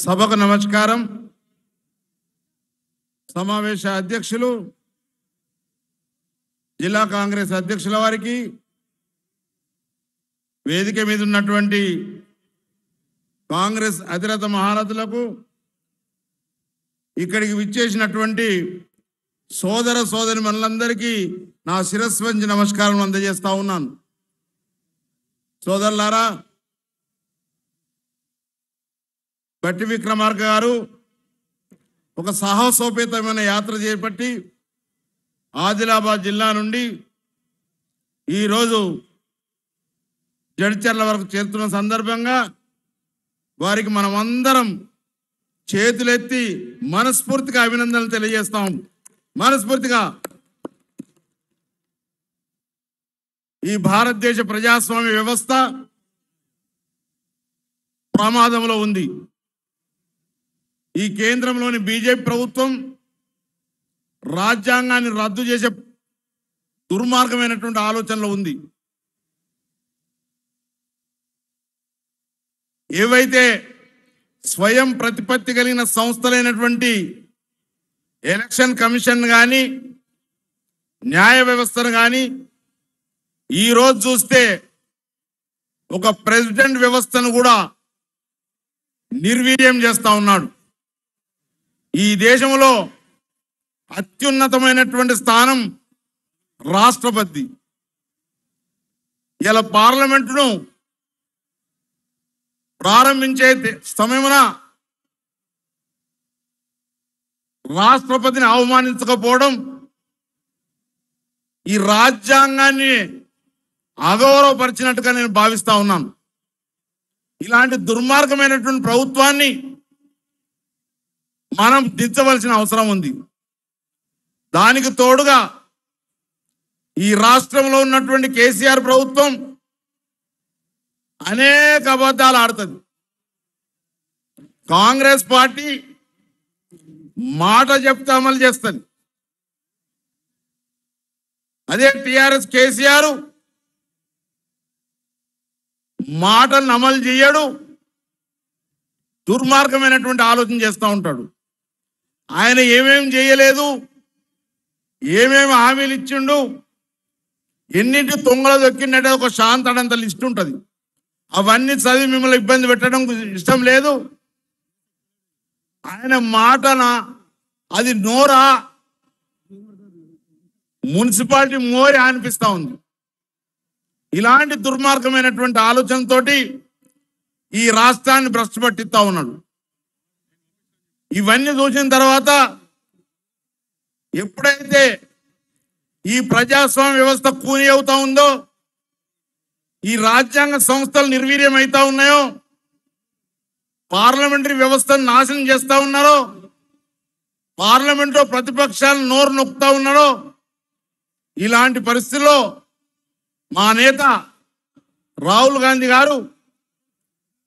సభకు నమస్కారం. సమావేశ అధ్యక్షులు జిల్లా కాంగ్రెస్ అధ్యక్షుల వారికి వేదిక మీద ఉన్నటువంటి కాంగ్రెస్ అధిరత మహారథులకు ఇక్కడికి విచ్చేసినటువంటి సోదర సోదరి మనులందరికీ నా శిరస్సు నమస్కారం అందజేస్తా ఉన్నాను. సోదరులారా బట్టి విక్రమార్క గారు ఒక సాహసోపేతమైన యాత్ర చేపట్టి ఆదిలాబాద్ జిల్లా నుండి ఈరోజు జడ్చర్ల వరకు చేరుతున్న సందర్భంగా వారికి మనం అందరం చేతులెత్తి మనస్ఫూర్తిగా అభినందనలు తెలియజేస్తాం. మనస్ఫూర్తిగా ఈ భారతదేశ ప్రజాస్వామ్య వ్యవస్థ ప్రమాదంలో ఉంది. ఈ కేంద్రంలోని బీజేపీ ప్రభుత్వం రాజ్యాంగాన్ని రద్దు చేసే దుర్మార్గమైనటువంటి ఆలోచనలో ఉంది. ఏవైతే స్వయం ప్రతిపత్తి కలిగిన సంస్థలైనటువంటి ఎలక్షన్ కమిషన్ కానీ న్యాయ వ్యవస్థను కానీ ఈరోజు చూస్తే ఒక ప్రెసిడెంట్ వ్యవస్థను కూడా నిర్వీర్యం చేస్తా ఉన్నాడు. ఈ దేశంలో అత్యున్నతమైనటువంటి స్థానం రాష్ట్రపతి. ఇలా పార్లమెంటును ప్రారంభించే సమయమున రాష్ట్రపతిని అవమానించకపోవడం ఈ రాజ్యాంగాన్ని అగౌరవపరిచినట్టుగా నేను భావిస్తా ఉన్నాను. ఇలాంటి దుర్మార్గమైనటువంటి ప్రభుత్వాన్ని మనం దించవలసిన అవసరం ఉంది. దానికి తోడుగా ఈ రాష్ట్రంలో ఉన్నటువంటి కేసీఆర్ ప్రభుత్వం అనేక అబద్ధాలు ఆడుతుంది. కాంగ్రెస్ పార్టీ మాట చెప్తే అమలు చేస్తుంది. అదే టిఆర్ఎస్ కేసీఆర్ మాటను అమలు చేయడు దుర్మార్గమైనటువంటి ఆలోచన చేస్తూ ఉంటాడు. ఆయన ఏమేం చేయలేదు ఏమేమి హామీలు ఇచ్చిండు ఎన్నింటి తొంగల దొక్కిండే ఒక శాంతడంత లిస్ట్ ఉంటుంది. అవన్నీ చదివి మిమ్మల్ని ఇబ్బంది పెట్టడం ఇష్టం లేదు. ఆయన మాటన? అది నోరా? మున్సిపాలిటీ మోరి అనిపిస్తూ ఉంది. ఇలాంటి దుర్మార్గమైనటువంటి ఆలోచనతోటి ఈ రాష్ట్రాన్ని భ్రష్టు పట్టిస్తా ఉన్నాడు. ఇవన్నీ చూసిన తర్వాత ఎప్పుడైతే ఈ ప్రజాస్వామ్య వ్యవస్థ కూని అవుతా ఉందో ఈ రాజ్యాంగ సంస్థలు నిర్వీర్యం అవుతా ఉన్నాయో పార్లమెంటరీ వ్యవస్థను నాశనం చేస్తా ఉన్నారో పార్లమెంట్లో ప్రతిపక్షాలను నోరు నొక్కుతా ఉన్నారో ఇలాంటి పరిస్థితుల్లో మా నేత రాహుల్ గాంధీ గారు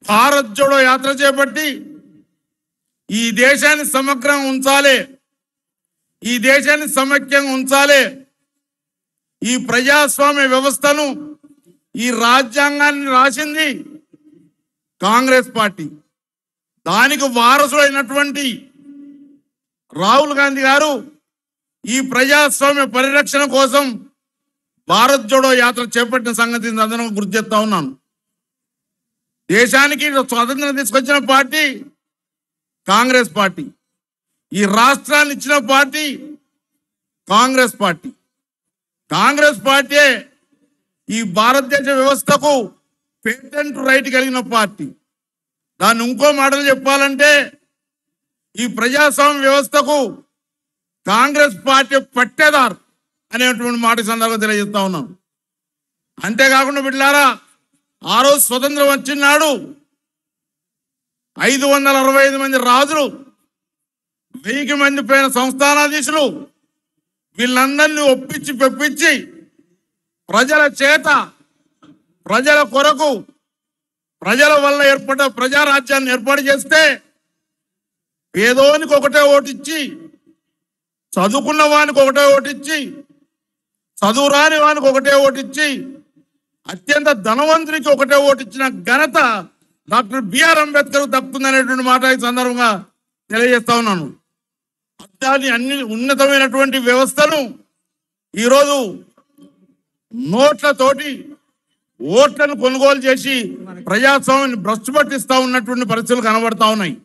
భారత్ జోడో యాత్ర చేపట్టి ఈ దేశాన్ని సమగ్రంగా ఉంచాలి. ఈ దేశాన్ని సమైక్యంగా ఉంచాలి. ఈ ప్రజాస్వామ్య వ్యవస్థను ఈ రాజ్యాంగాన్ని రాసింది కాంగ్రెస్ పార్టీ. దానికి వారసుడైనటువంటి రాహుల్ గాంధీ గారు ఈ ప్రజాస్వామ్య పరిరక్షణ కోసం భారత్ జోడో యాత్ర చేపట్టిన సంగతి అందరం గుర్తు చేస్తా ఉన్నాను. దేశానికి స్వాతంత్రం తీసుకొచ్చిన పార్టీ కాంగ్రెస్ పార్టీ. ఈ రాష్ట్రాన్ని ఇచ్చిన party Congress party. Congress party ఈ భారతదేశ వ్యవస్థకు పేటెంట్ రైట్ కలిగిన పార్టీ. దాన్ని ఇంకో మాటలు చెప్పాలంటే ఈ ప్రజాస్వామ్య వ్యవస్థకు కాంగ్రెస్ పార్టీ పట్టేదారు అనేటువంటి మాట సందర్భంగా తెలియజేస్తా ఉన్నాం అంతేకాకుండా బిడ్డారా ఆ రోజు స్వతంత్రం వచ్చినాడు ఐదు వందల అరవై ఐదు మంది రాజులు వెయ్యికి మంది పైన సంస్థానాధీశులు వీళ్ళందరినీ ఒప్పించి పెప్పించి ప్రజల చేత ప్రజల కొరకు ప్రజల వల్ల ఏర్పడ్డ ప్రజారాజ్యాన్ని ఏర్పాటు చేస్తే పేదోనికి ఒకటే ఓటిచ్చి చదువుకున్న వానికి ఒకటే ఓటిచ్చి చదువు రాని వానికి ఒకటే ఓటిచ్చి అత్యంత ధనవంతునికి ఒకటే ఓటిచ్చిన ఘనత డాక్టర్ బిఆర్ అంబేద్కర్ దక్కుతుందనేటువంటి మాట ఈ సందర్భంగా తెలియజేస్తా ఉన్నాను. దాని అన్ని ఉన్నతమైనటువంటి వ్యవస్థను ఈరోజు నోట్లతోటి ఓట్లను కొనుగోలు చేసి ప్రజాస్వామ్యాన్ని భ్రష్టు పట్టిస్తూ ఉన్నటువంటి పరిస్థితులు కనబడతా ఉన్నాయి.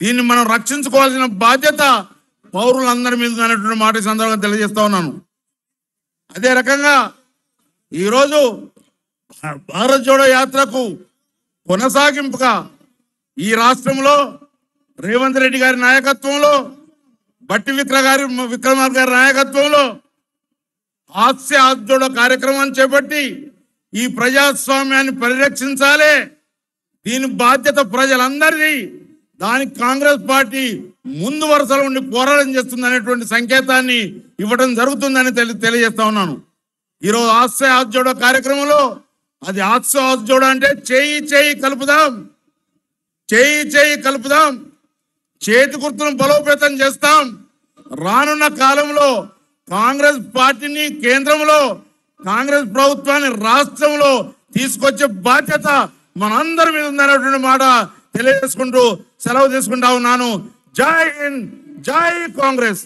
దీన్ని మనం రక్షించుకోవాల్సిన బాధ్యత పౌరులందరి మీద అనేటువంటి మాట ఈ సందర్భంగా తెలియజేస్తా ఉన్నాను. అదే రకంగా ఈరోజు భారత్ జోడో యాత్రకు కొనసాగింపుగా ఈ రాష్ట్రంలో రేవంత్ రెడ్డి గారి నాయకత్వంలో బట్టి విక్ర గారి విక్రమార్ గారి నాయకత్వంలో హాస్య ఆద్యుడ కార్యక్రమాన్ని చేపట్టి ఈ ప్రజాస్వామ్యాన్ని పరిరక్షించాలి. దీని బాధ్యత ప్రజలందరిది. దానికి కాంగ్రెస్ పార్టీ ముందు వరుసలో ఉండి పోరాటం చేస్తుంది అనేటువంటి సంకేతాన్ని ఇవ్వడం జరుగుతుందని తెలి తెలియజేస్తా ఉన్నాను. ఈరోజు ఆశ్రయ ఆద్యోడ కార్యక్రమంలో అది హాస్య చూడంటే చేయి చేయి కలుపుదాం. చేయి చేయి కలుపుదాం. చేతి గుర్తును బలోపేతం చేస్తాం. రానున్న కాలంలో కాంగ్రెస్ పార్టీని కేంద్రంలో కాంగ్రెస్ ప్రభుత్వాన్ని రాష్ట్రంలో తీసుకొచ్చే బాధ్యత మనందరి మీద ఉందనేటువంటి మాట తెలియజేసుకుంటూ సెలవు తీసుకుంటా ఉన్నాను. జై హింద్ జై కాంగ్రెస్.